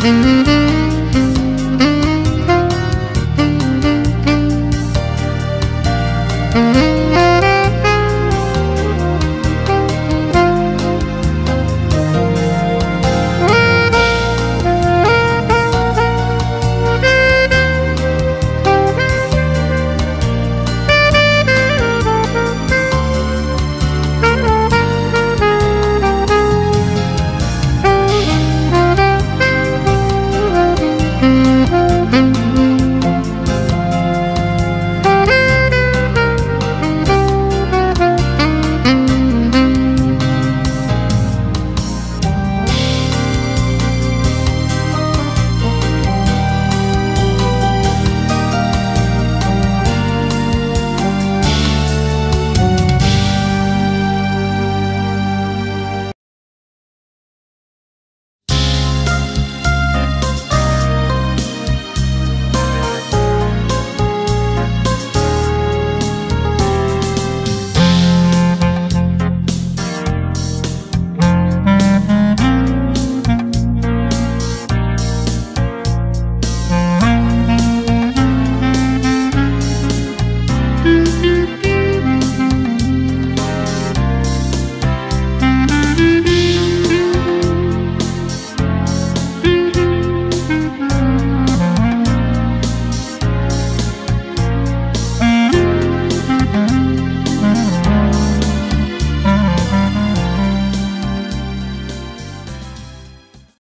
Música